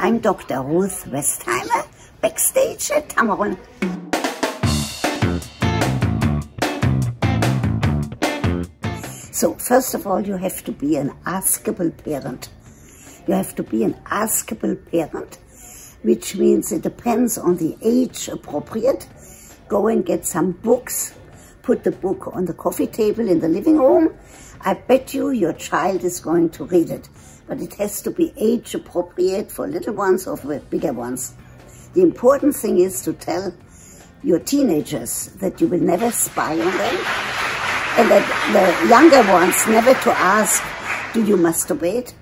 I'm Dr. Ruth Westheimer, backstage at Tamron. So, first of all, you have to be an askable parent. You have to be an askable parent, which means it depends on the age appropriate. Go and get some books, put the book on the coffee table in the living room. I bet you your child is going to read it, but it has to be age appropriate for little ones or for bigger ones. The important thing is to tell your teenagers that you will never spy on them and that the younger ones never to ask, do you masturbate?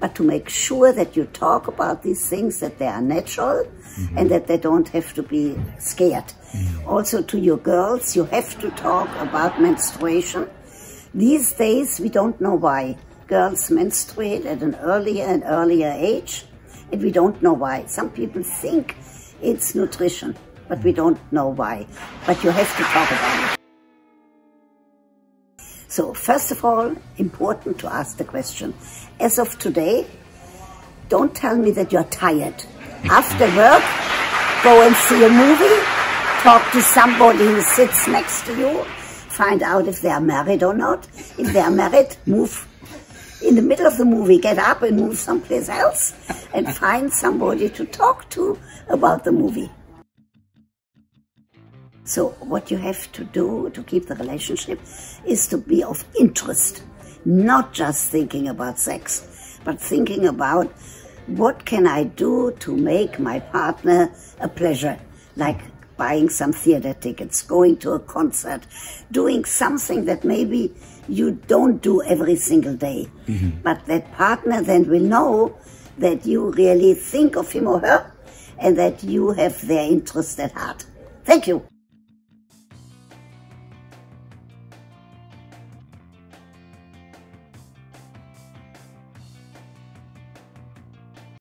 But to make sure that you talk about these things, that they are natural mm -hmm. and that they don't have to be scared. Mm -hmm. Also to your girls, you have to talk about menstruation. These days, we don't know why. Girls menstruate at an earlier and earlier age, and we don't know why. Some people think it's nutrition, but we don't know why. But you have to talk about it. So first of all, important to ask the question. As of today, don't tell me that you're tired. After work, go and see a movie, talk to somebody who sits next to you, find out if they are married or not. If they are married, move in the middle of the movie, get up and move someplace else and find somebody to talk to about the movie. So what you have to do to keep the relationship is to be of interest, not just thinking about sex, but thinking about what can I do to make my partner a pleasure, like buying some theater tickets, going to a concert, doing something that maybe you don't do every single day. Mm -hmm. But that partner then will know that you really think of him or her and that you have their interest at heart. Thank you.